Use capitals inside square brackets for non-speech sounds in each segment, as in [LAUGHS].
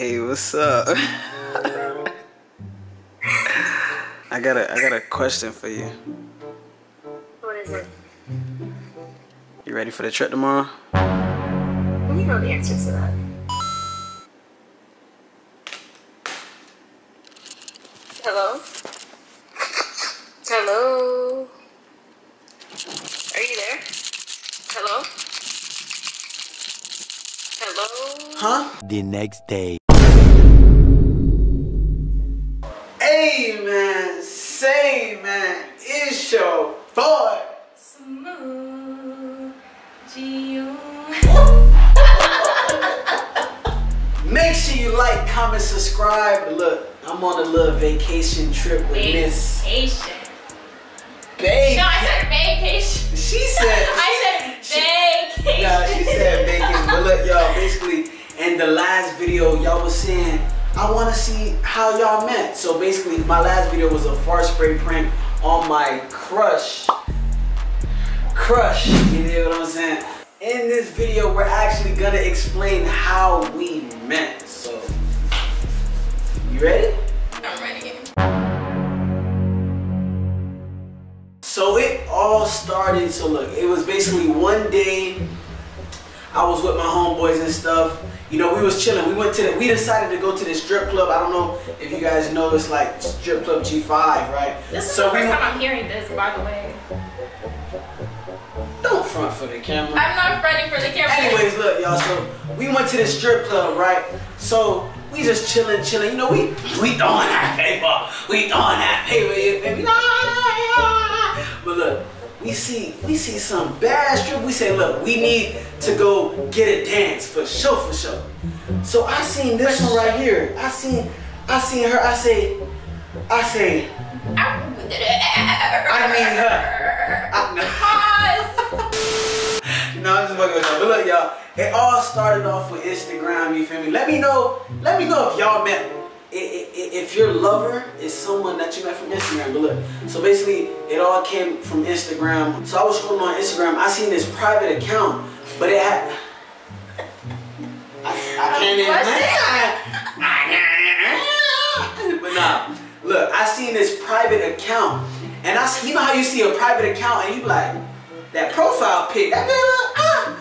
Hey, what's up? I got a I got a question for you. What is it? You ready for the trip tomorrow? You know the answer to that. Hello? Hello? Are you there? Hello? Hello? Huh? The next day. Like, comment, subscribe. Look, I'm on a little vacation trip with Miss Vacation. Babe. No, I said vacation. [LAUGHS] She said. [LAUGHS] I said vacation. Yeah, she said bacon. But look, y'all, basically, in the last video, y'all was saying, I want to see how y'all met. So basically, my last video was a far spray prank on my crush. Crush, you know what I'm saying? In this video, we're actually gonna explain how we met. So, you ready? I'm ready. So it all started, so look, it was basically one day I was with my homeboys and stuff. You know, we was chilling. We went to the, we decided to go to the strip club. I don't know if you guys know, it's like strip club G5, right? This is so the first went- time I'm hearing this, by the way. Front for the camera. I'm not fronting for the camera. Anyways, look, y'all. So we went to the strip club, right? So we just chilling, chilling. You know, we we throwing that paper, we throwing that paper, me? But look, we see we see some bad strip. We say, look, we need to go get a dance for sure, for sure. So I seen this one right here. I seen I seen her. I say, I say, I mean her. I, [LAUGHS] Pause. No, I'm just fucking with y'all. But look, y'all, it all started off with Instagram. You feel me? Let me know. Let me know if y'all met. If your lover is someone that you met from Instagram, but look, so basically it all came from Instagram. So I was scrolling on Instagram, I seen this private account, but it had, I, I can't even, [LAUGHS] but nah, look, I seen this private account, and I, see- you know how you see a private account and you be like, that profile pic, that man, uh, ah,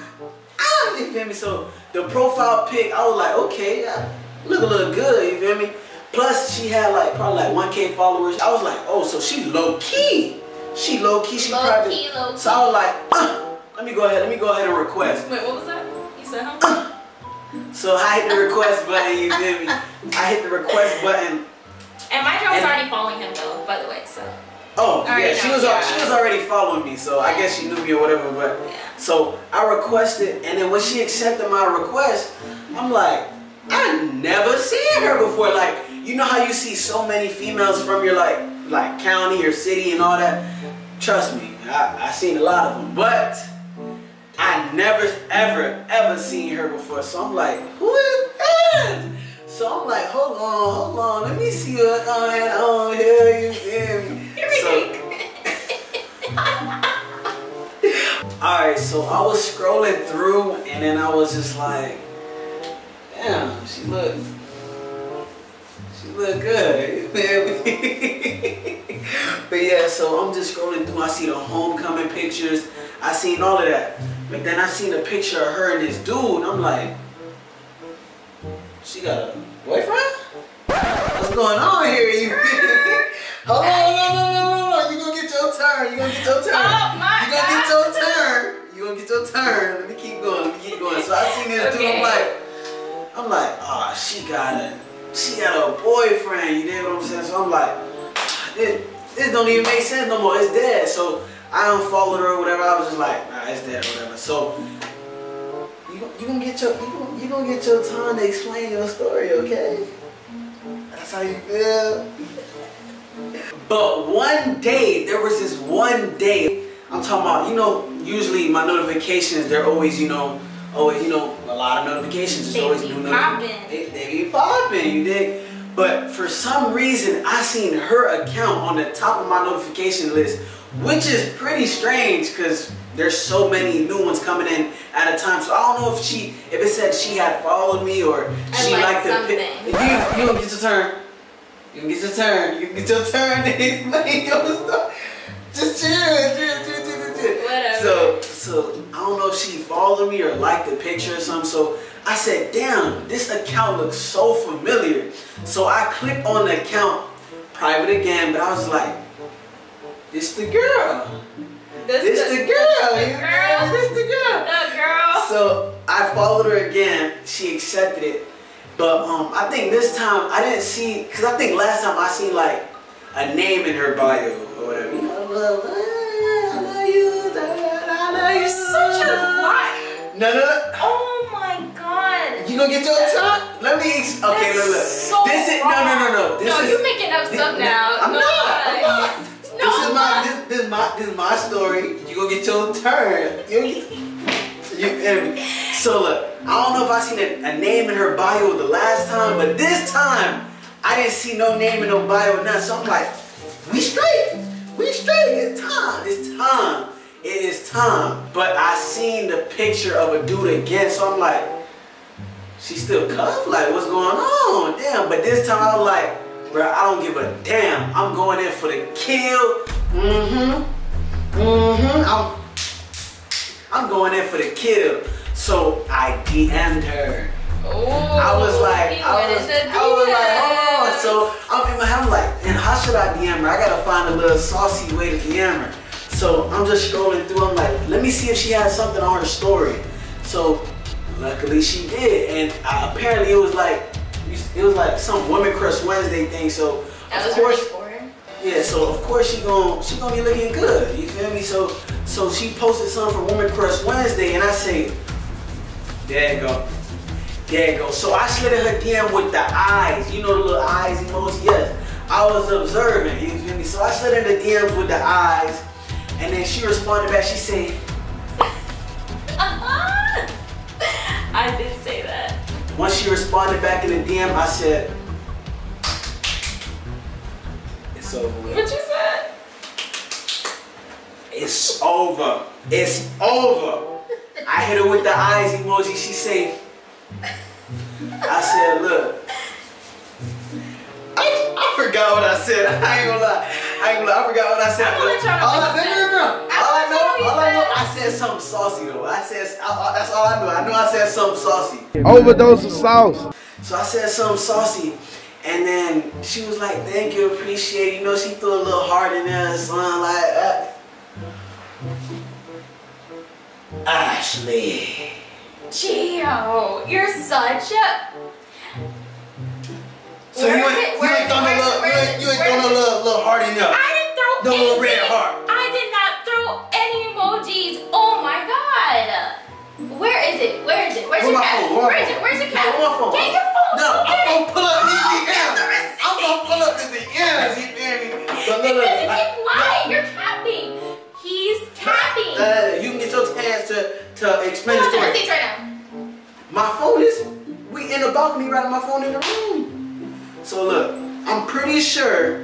ah, you feel me? So the profile pic, I was like, okay, uh, look a little good, you feel me? Plus, she had like probably like 1K followers. I was like, oh, so she low key. She low key, she Low private. key, low So I was like, uh, let me go ahead, let me go ahead and request. Wait, what was that? You said huh? So I hit the request button, you feel me? I hit the request button. And my girl was already following him though, by the way. So Oh, yeah, she know, was yeah. she was already following me, so I guess she knew me or whatever. But so I requested, and then when she accepted my request, I'm like, I never seen her before. Like, you know how you see so many females from your like like county or city and all that. Trust me, I I seen a lot of them, but I never ever ever seen her before. So I'm like, who is this? So I'm like, hold on, hold on, let me see what's going on here. Alright, so I was scrolling through and then I was just like, damn, she look she look good. You feel me? but yeah, so I'm just scrolling through, I see the homecoming pictures, I seen all of that. But then I seen a picture of her and this dude, and I'm like, she got a boyfriend? What's going on here? You? [LAUGHS] Hold on, hold on, hold on, hold on. You gonna get your turn. You gonna get your turn. Oh my you gonna get God. your turn. Gonna get your turn. Let me keep going. Let me keep going. So I seen this dude. I'm like, I'm like, oh, she got a, she got a boyfriend. You know what I'm saying? So I'm like, this, this don't even make sense no more. It's dead. So I unfollowed her or whatever. I was just like, nah, it's dead or whatever. So you you gonna get your you gonna, you gonna get your time to explain your story, okay? That's how you feel. But one day, there was this one day. I'm talking about, you know, usually my notifications, they're always, you know, always, you know, a lot of notifications. There's They always new notifications. They, they be popping, you dig? But for some reason, I seen her account on the top of my notification list, which is pretty strange because there's so many new ones coming in at a time. So I don't know if she, if it said she had followed me or I she like liked the pic. You, you don't get your turn. You can get your turn. You can get your turn to explain your stuff. Just chill, chill, chill. Whatever. So, so I don't know if she followed me or liked the picture or something. So I said, damn, this account looks so familiar. So I clicked on the account, private again, but I was like, this the girl. This, This the girl. The you know, girl. This the girl. The girl. So I followed her again. She accepted it, but um, I think this time I didn't see because I think last time I seen like a name in her bio or whatever. You know, You're such a liar. No, no, no. Oh my god. You gonna get your tongue? Let me. Ex- okay, That's look, look. so this is no, no, no, no. This no, is, you're making up this- stuff now. I'm no, not. I'm not. No, this is my this, this is my this is my story. You gonna get your turn. You, you hear me? So look, I don't know if I seen a, a name in her bio the last time, but this time I didn't see no name in no bio or nothing. So I'm like, we straight, we straight. It's time. It's time. It is time. But I seen the picture of a dude again, so I'm like, she still cuffed? Like, what's going on? Damn. But this time I was like, bro, I don't give a damn. I'm going in for the kill. Mm-hmm. Mm-hmm. I'm, I'm going in for the kill. So I DM'd her. Oh, I was like, I was, I was like, hold on. So I'm in my head, I'm like, and how should I DM her? I gotta find a little saucy way to DM her. So I'm just scrolling through. I'm like, let me see if she has something on her story. So luckily she did, and apparently it was like, it was like some Women Crush Wednesday thing. So That of course, really for him. yeah, so of course she gon' she gonna be looking good. You feel me? So so she posted something for Woman Crush Wednesday, and I say, there you go, there you go. So I slid in her DM with the eyes, you know the little eyes emoji. Yes, I was observing. You feel me? So I slid in the DMs with the eyes, and then she responded back. She said, [LAUGHS] I did say that. once she responded back in the DM, I said, it's over. with. What you said? It's over. It's over. I hit her with the eyes emoji. She said, I said, look. I, I forgot what I said. I ain't gonna lie. I ain't gonna lie. I forgot what I said. I'm gonna try to all I, think no, no, no. I'm All I gonna try to know, all I know. I said something saucy though. I said, I, I- that's all I know. I know I said something saucy. Overdose of sauce. So I said something saucy, and then she was like, "Thank you, appreciate it." You know, she threw a little heart in there, and something like that. Ashley, Gio, you're such a. so Where you ain't, you ain't it? no little, you ain't, you ain't throwing no little, little heart there. I didn't throw The little red heart. I did not throw any emojis. Oh my god. Where is it? Where is it? Where's Where your cat? phone? Where is phone? it? Where's your No, cat? my phone? Get your phone. No, I'm gonna pull up these Oh, DMs. I'm gonna pull up the DMs. You feel me? But look, look, Because you keep lying. You're capping. He's capping. Uh, you can get your hands to to explain Pull the story. right now. My phone is we in the balcony right my phone in the room. So look, I'm pretty sure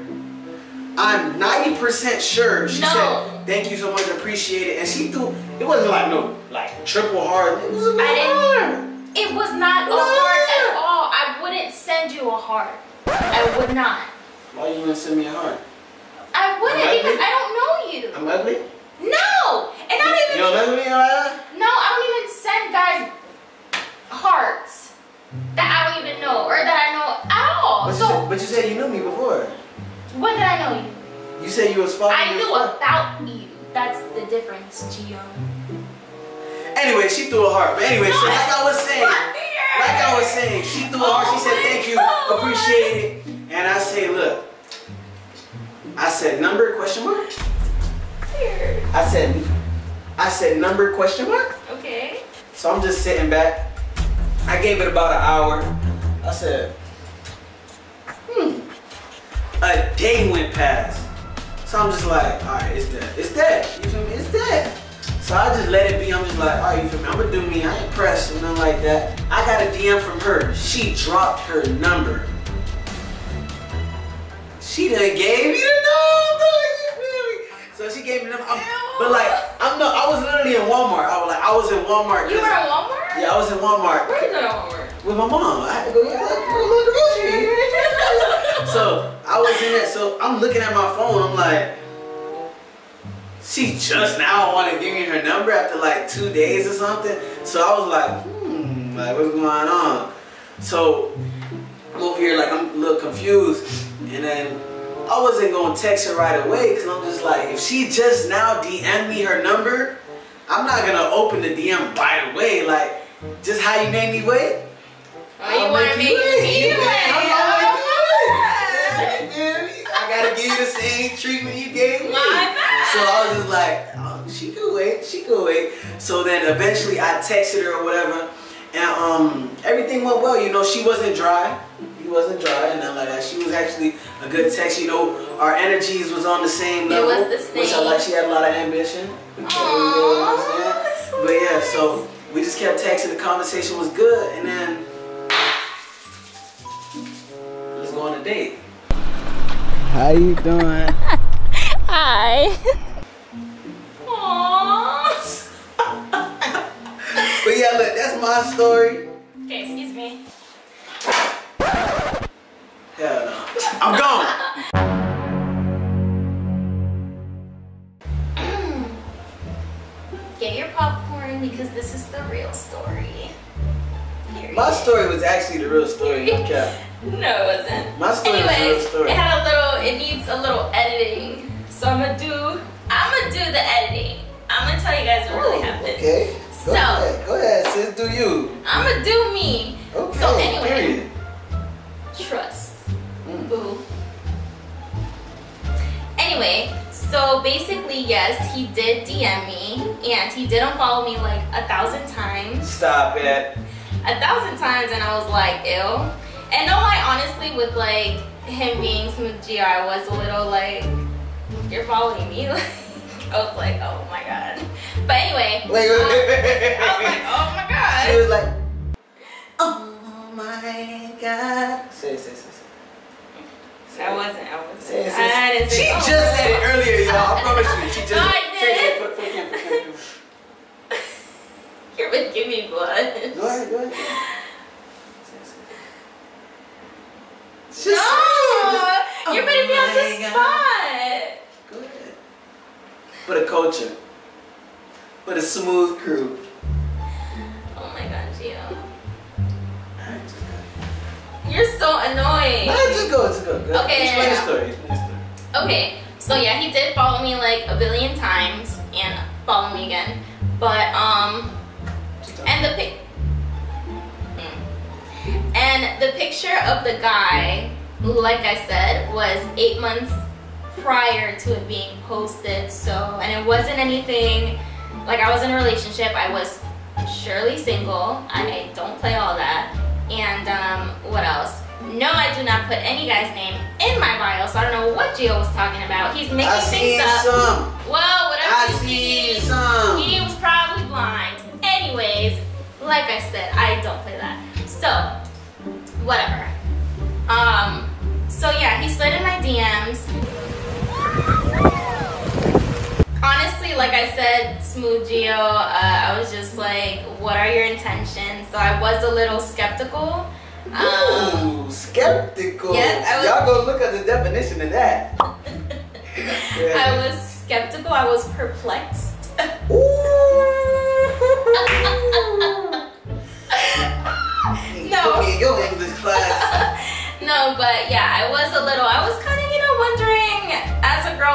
I'm 90% sure she No. said thank you so much, appreciate it. And she threw it wasn't like no like triple hard. It was a I didn't- hard. It was not a heart at all. I wouldn't send you a heart. I would not. Why you gonna send me a heart? I wouldn't because ugly? I don't know you. I'm ugly? No, and not even You don't me like no. I don't even send guys hearts that I don't even know or that I know at But you, said, but you said you knew me before. when did I know you? You said you was following I knew before. about you. That's the difference, Gio. Anyway, she threw a heart. But anyway, so like I was saying, like I was saying, she threw a heart. She said Oh thank you, oh, God. appreciate it. And I say, look, I said number question mark. Weird. I said I said number question mark. Okay. So I'm just sitting back. I gave it about an hour. I said. A day went past. So I'm just like, all right, it's dead. It's dead. You feel me? It's dead. So I just let it be. I'm just like, all right, you feel me? I'm gonna do me. I ain't pressed or nothing like that. I got a DM from her. She dropped her number. She done gave me the number. You feel me? So she gave me the number. I'm- but like, I'm no, I was literally in Walmart. I was like, I was in Walmart. You were at Walmart? yeah, I was in Walmart Where you going to Walmart? with my mom. I had to go get like, a grocery. [LAUGHS] so I was in there. So I'm looking at my phone. I'm like, she just now want to give me her number after like two days or something. So I was like, hmm, like what's going on? So I'm over here like I'm a little confused, and then. I wasn't gonna text her right away because I'm just like, if she just now DM me her number, I'm not gonna open the DM right away. Like, just how you made me wait. Oh, you want to make me So I was just like, oh, she could wait, she could wait. So then eventually I texted her or whatever, and um, everything went well. You know, she wasn't dry. He wasn't dry and nothing like that. She was actually a good text. You know, our energies was on the same It level. was the Which I like. She had a lot of ambition. You know what I'm saying? Aww, so But yeah, so we just kept texting. The conversation was good, and then let's go on a date. How you doing? [LAUGHS] story. Okay, excuse me. Hell no, I'm gone. Get your popcorn because this is the real story. Here My story was actually the real story. No [LAUGHS] No, it wasn't. My story sis. Do you? I'm gonna do me. Okay. So anyway, trust. Mm. Boo. Anyway, so basically, yes, he did DM me and he did unfollow me like a thousand times. Stop it. A thousand times, and I was like, ew. And no lie, honestly, with like him being smooth G, I was a little like, you're following me? [LAUGHS] Like, I was like, oh my god. But anyway, Wait, wait, wait, wait, I was like, oh my god. She was like, oh my god. Say, say, say, say. I wasn't. I wasn't. Say, say, I say. She say, oh just said it earlier, y'all. I promise you. She [LAUGHS] just No, I say, say, put. You're gonna give me blood. Go ahead, go ahead. Say, say. Just No, say it. you're Oh putting me on the God. spot. Go ahead. For the culture. For a smooth crew. Oh my god, Gio. Alright, just go. You're so annoying. Alright, just go, just go. go. Okay, Explain the yeah. story. Explain the story. Okay, so yeah, he did follow me like a billion times and follow me again. But um and the pic Mm. and the picture of the guy, like I said, was eight months prior to it being posted. So and it wasn't anything like I was in a relationship. I was surely single. I don't play all that. And um, what else? No, I do not put any guy's name in my bio, so I don't know what Gio was talking about. He's making I things up. some. Well, whatever I see, some. he was probably blind. Anyways, like I said, I don't play that. So, whatever. Um, so yeah, he slid in my DMs. Honestly, like I said, Smooth Gio, uh, I was just like, what are your intentions? So I was a little skeptical. Um, Ooh, skeptical. yes, I was- Y'all go look at the definition of that. [LAUGHS] I was skeptical, I was perplexed. [LAUGHS] no. Put me in your English class. [LAUGHS] No, but yeah, I was a little, I was kind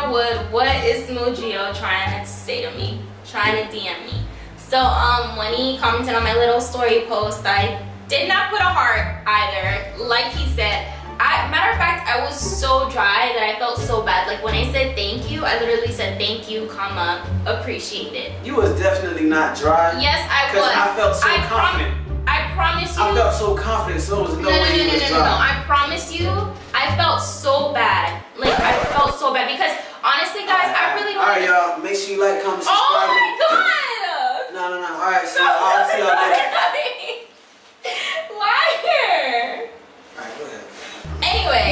as a girl would, what is Mujio trying to say to me, trying to DM me. So, um, when he commented on my little story post, I did not put a heart either. Like he said, I, matter of fact, I was so dry that I felt so bad. Like when I said thank you, I literally said thank you, comma, appreciate it. You was definitely not dry. Yes, I was. I felt so prom- confident. I promise you. I felt so confident, so there was no, no, no, no, way no, you no, no, no, no. I promise you, I felt so bad. Like I felt so bad because honestly, guys, I really don't. Alright, y'all. Make sure you like, comment, subscribe. Oh my god! No, no, no. Alright, so I'll [LAUGHS] see y'all later. [LAUGHS] Liar. Alright, go ahead. Anyway,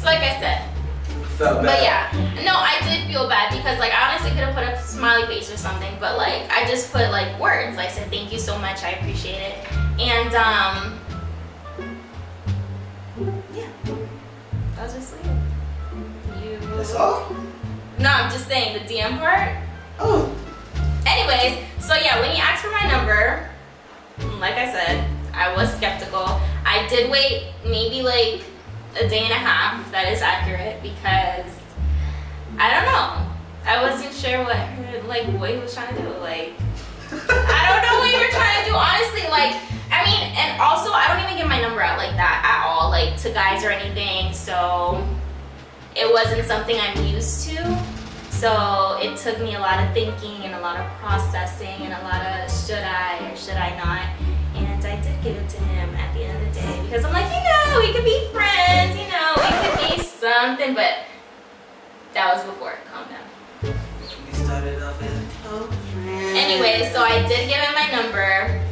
so like I said, Felt bad. but yeah, no, I did feel bad because like I honestly could have put a smiley face or something, but like I just put like words. Like I said, thank you so much, I appreciate it, and um, yeah, that was just it. You. That's all? No, I'm just saying the DM part. Oh. Anyways, so yeah, when he asked for my number, like I said, I was skeptical. I did wait maybe like a day and a half. That is accurate because I don't know. I wasn't sure what like what he was trying to do. Like I don't know what you were trying to do. Honestly, like I mean, and also I don't even give my number out like that at all, like to guys or anything. So it wasn't something I'm used to. So it took me a lot of thinking and a lot of processing and a lot of should I or should I not. And I did give it to him at the end of the day because I'm like, you know, we could be friends, you know, we could be something, but that was before. Calm down. We started off as a. Anyway, so I did give him my number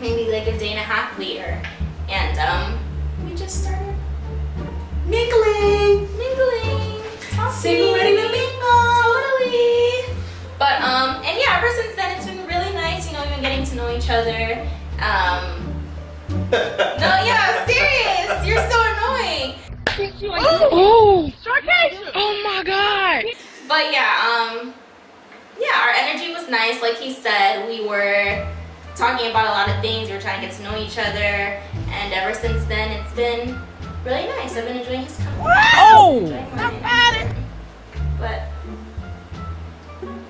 maybe like a day and a half later. And um we just started Mingling. mingling. talking. Single ready to mingle. Totally. But um, and yeah, ever since then it's been really nice. You know, we've been getting to know each other. Um, [LAUGHS] no, yeah, I'm serious. You're so annoying. Oh! Oh my god! But yeah, um, yeah, our energy was nice. Like he said, we were talking about a lot of things. We were trying to get to know each other, and ever since then, it's been really nice. I've been enjoying his company. Oh! Enjoying mine. But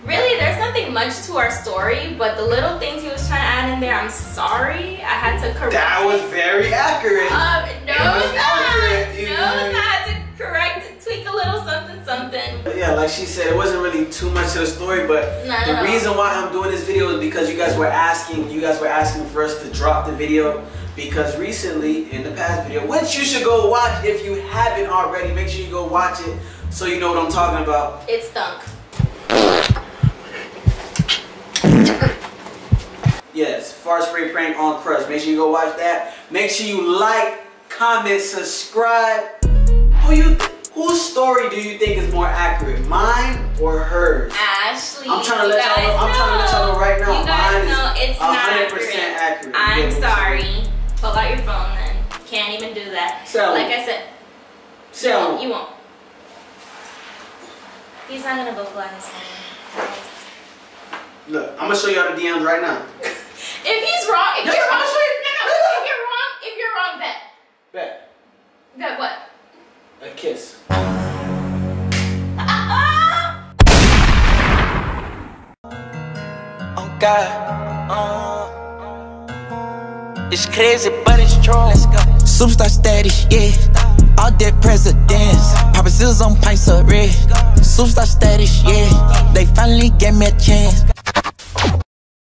really, there's nothing much to our story. But the little things he was trying to add in there, I'm sorry. I had to correct. That was very accurate. Um, no, It was it's not. accurate. No, it's not. I had to correct, tweak a little something, something. Yeah, like she said, it wasn't really too much to the story, but Not the at reason why I'm doing this video is because you guys were asking, you guys were asking for us to drop the video because recently in the past video, which you should go watch if you haven't already, make sure you go watch it so you know what I'm talking about. It stunk. Yes, fart spray prank on Crush. Make sure you go watch that. Make sure you like, comment, subscribe. Who you whose story do you think is more accurate, mine or hers? Ashley. I'm trying to let y'all know- I'm trying to let y'all know right now, You guys mine is know it's 100% accurate. accurate. I'm sorry. Pull out your phone then. Can't even do that. So- like I said, you So, won't. You won't. He's not gonna go fly his phone. look, I'm gonna show y'all the DMs right now. [LAUGHS] If he's wrong, if No, you're I'm wrong, sorry. no, no. If you're wrong, if you're wrong, bet. Bet. Bet what? A kiss. [LAUGHS] Oh God, uh, it's crazy, but it's true. Let's go. Superstar status, yeah. All dead presidents, Papa Seals on pints of red. Superstar status, yeah. They finally gave me a chance.